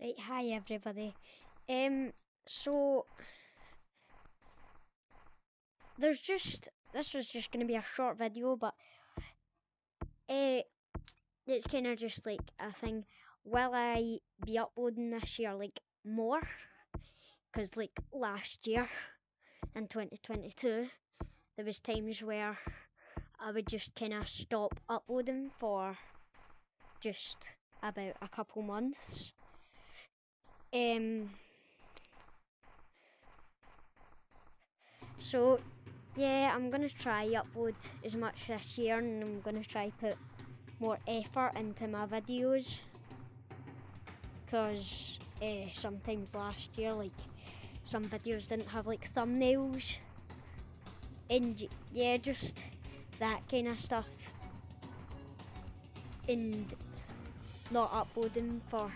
Right, hi everybody. Um, so there's just this was just gonna be a short video, but uh, it's kind of just like a thing. Will I be uploading this year like more? Because like last year in 2022, there was times where I would just kind of stop uploading for just about a couple months. Um. So, yeah, I'm gonna try upload as much this year, and I'm gonna try put more effort into my videos. Cause uh, sometimes last year, like some videos didn't have like thumbnails, and yeah, just that kind of stuff, and not uploading for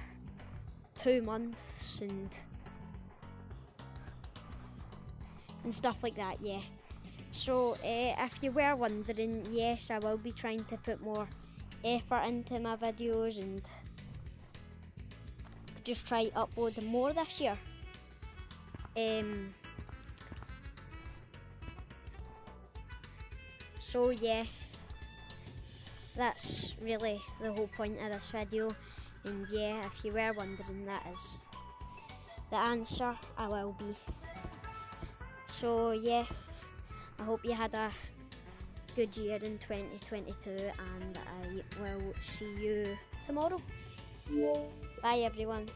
two months and and stuff like that. Yeah. So uh, if you were wondering, yes, I will be trying to put more effort into my videos and just try uploading more this year. Um. So yeah, that's really the whole point of this video. And yeah, if you were wondering, that is the answer. I will be. So yeah, I hope you had a good year in 2022, and I will see you tomorrow. Bye, everyone.